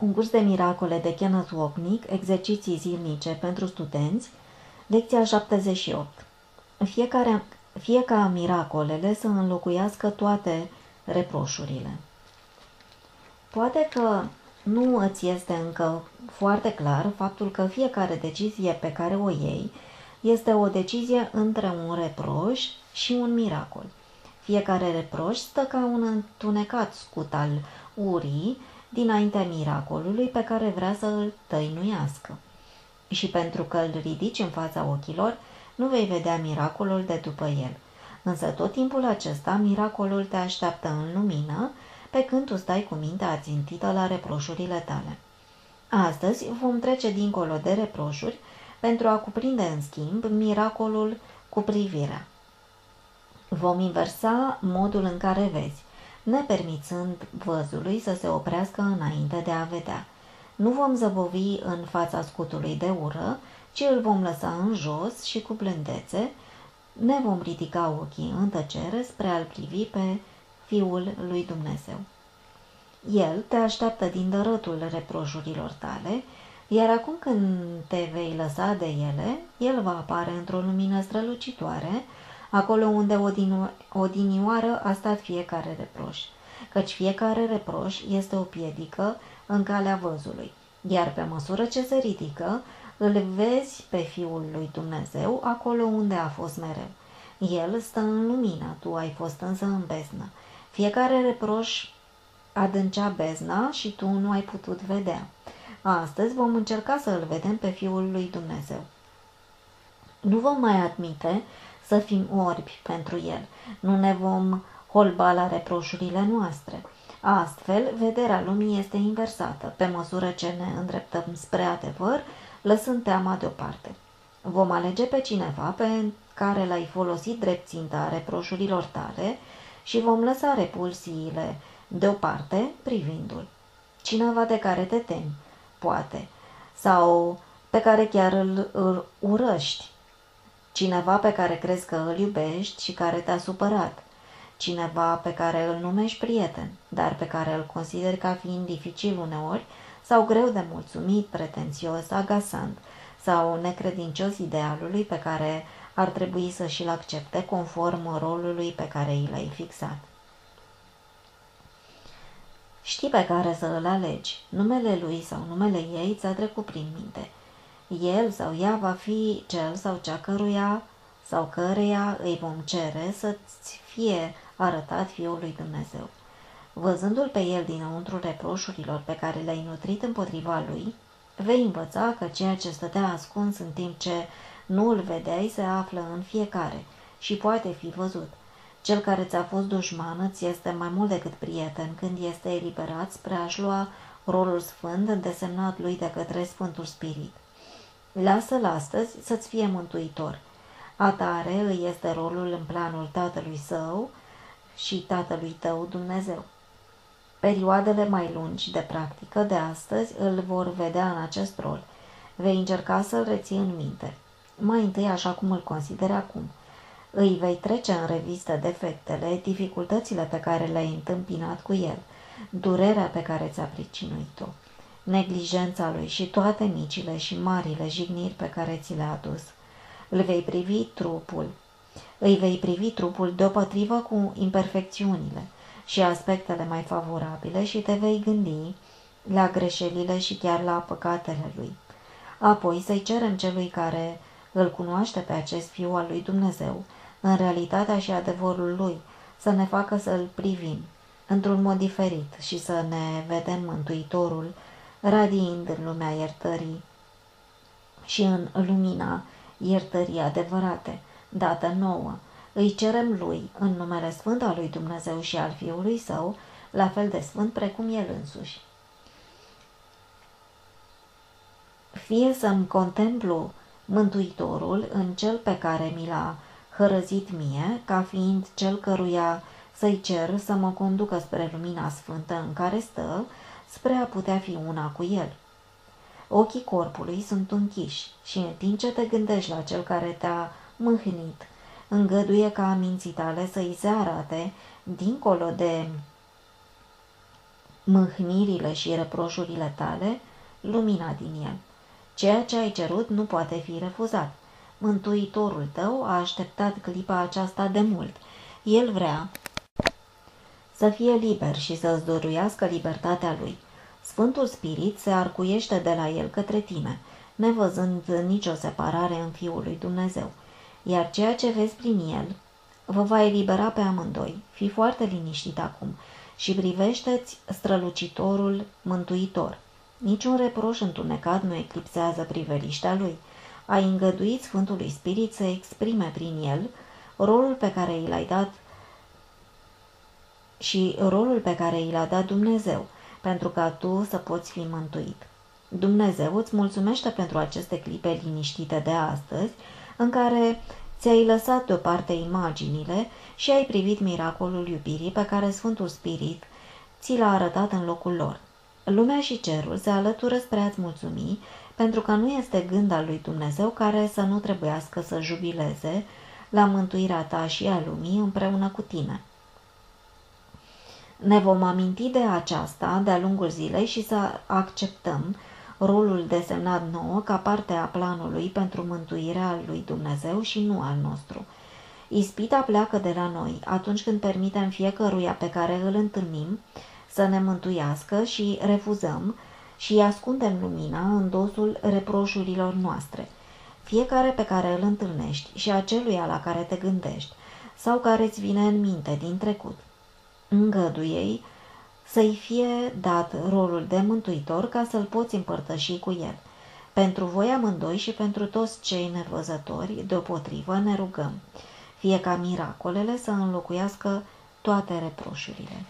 Un curs de miracole de Kenneth Wapnick, exerciții zilnice pentru studenți, lecția 78. Fiecare, fie ca miracolele să înlocuiască toate reproșurile. Poate că nu îți este încă foarte clar faptul că fiecare decizie pe care o iei este o decizie între un reproș și un miracol. Fiecare reproș stă ca un întunecat scut al urii dinaintea miracolului pe care vrea să îl tăinuiască. Și pentru că îl ridici în fața ochilor, nu vei vedea miracolul de după el. Însă tot timpul acesta, miracolul te așteaptă în lumină, pe când tu stai cu mintea ațintită la reproșurile tale. Astăzi vom trece dincolo de reproșuri pentru a cuprinde în schimb miracolul cu privirea. Vom inversa modul în care vezi, nepermițând văzului să se oprească înainte de a vedea. Nu vom zăbovi în fața scutului de ură, ci îl vom lăsa în jos și cu blândețe ne vom ridica ochii în tăcere spre a-L privi pe Fiul lui Dumnezeu. El te așteaptă din dărătul reproșurilor tale, iar acum când te vei lăsa de ele, el va apare într-o lumină strălucitoare, acolo unde odinu- odinioară a stat fiecare reproș, căci fiecare reproș este o piedică în calea văzului, iar pe măsură ce se ridică, îl vezi pe Fiul lui Dumnezeu acolo unde a fost mereu. El stă în lumină, tu ai fost însă în beznă. Fiecare reproș adâncea bezna și tu nu ai putut vedea. Astăzi vom încerca să îl vedem pe Fiul lui Dumnezeu. Nu vom mai admite să fim orbi pentru el. Nu ne vom holba la reproșurile noastre. Astfel, vederea lumii este inversată, pe măsură ce ne îndreptăm spre adevăr, lăsând teama deoparte. Vom alege pe cineva pe care l-ai folosit drept ținta reproșurilor tale și vom lăsa repulsiile deoparte privindu-l. Cineva de care te temi, poate, sau pe care chiar îl, îl urăști, cineva pe care crezi că îl iubești și care te-a supărat, cineva pe care îl numești prieten, dar pe care îl consideri ca fiind dificil uneori sau greu de mulțumit, pretențios, agasant sau necredincios idealului pe care ar trebui să și-l accepte conform rolului pe care i l-ai fixat. Știi pe care să îl alegi. Numele lui sau numele ei ți-a trecut prin minte. El sau ea va fi cel sau cea căruia sau căreia îi vom cere să-ți fie arătat Fiul lui Dumnezeu. Văzându-l pe el dinăuntru reproșurilor pe care le-ai nutrit împotriva lui, vei învăța că ceea ce stătea ascuns în timp ce nu îl vedeai se află în fiecare și poate fi văzut. Cel care ți-a fost dușman îți este mai mult decât prieten când este eliberat spre a-și lua rolul sfânt desemnat lui de către Sfântul Spirit. Lasă-l astăzi să-ți fie mântuitor. Atare îi este rolul în planul tatălui său și tatălui tău Dumnezeu. Perioadele mai lungi de practică de astăzi îl vor vedea în acest rol. Vei încerca să-l reții în minte. Mai întâi așa cum îl consideri acum – îi vei trece în revistă defectele, dificultățile pe care le-ai întâmpinat cu el, durerea pe care ți-a pricinuit-o, neglijența lui și toate micile și marile jigniri pe care ți le-a adus. Îl vei privi trupul. Îi vei privi trupul deopotrivă cu imperfecțiunile și aspectele mai favorabile și te vei gândi la greșelile și chiar la păcatele lui. Apoi să-i cerem celui care îl cunoaște pe acest fiu al lui Dumnezeu în realitatea și adevărul lui, să ne facă să-l privim într-un mod diferit și să ne vedem Mântuitorul radiind în lumea iertării și în lumina iertării adevărate, dată nouă. Îi cerem lui, în numele Sfânt al lui Dumnezeu și al Fiului Său, la fel de sfânt precum El însuși. Fie să-mi contemplu Mântuitorul în cel pe care mi l-a hărăzit mie, ca fiind cel căruia să-i cer să mă conducă spre lumina sfântă în care stă, spre a putea fi una cu el. Ochii corpului sunt închiși și în timp ce te gândești la cel care te-a mâhnit, îngăduie ca minții tale să-i se arate, dincolo de mâhnirile și reproșurile tale, lumina din el. Ceea ce ai cerut nu poate fi refuzat. Mântuitorul tău a așteptat clipa aceasta de mult. El vrea să fie liber și să-ți doruiască libertatea lui. Sfântul Spirit se arcuiește de la el către tine, nevăzând nicio separare în Fiul lui Dumnezeu, iar ceea ce vezi prin el vă va elibera pe amândoi. Fii foarte liniștit acum și privește-ți strălucitorul mântuitor. Niciun reproș întunecat nu eclipsează priveliștea lui. A îngăduit Sfântului Spirit să exprime prin el rolul pe care i l-ai dat și rolul pe care i l-a dat Dumnezeu, pentru ca tu să poți fi mântuit. Dumnezeu îți mulțumește pentru aceste clipe liniștite de astăzi, în care ți-ai lăsat deoparte imaginile și ai privit miracolul iubirii pe care Sfântul Spirit ți l-a arătat în locul lor. Lumea și cerul se alătură spre a-ți mulțumi, pentru că nu este gând al lui Dumnezeu care să nu trebuiască să jubileze la mântuirea ta și a lumii împreună cu tine. Ne vom aminti de aceasta de-a lungul zilei și să acceptăm rolul desemnat nouă ca parte a planului pentru mântuirea lui Dumnezeu și nu al nostru. Ispita pleacă de la noi atunci când permitem fiecăruia pe care îl întâlnim să ne mântuiască și refuzăm și ascundem lumina în dosul reproșurilor noastre. Fiecare pe care îl întâlnești și aceluia la care te gândești sau care îți vine în minte din trecut. Îngăduiei să-i fie dat rolul de mântuitor ca să-l poți împărtăși cu el. Pentru voi amândoi și pentru toți cei nevăzători, deopotrivă, ne rugăm, fie ca miracolele să înlocuiască toate reproșurile.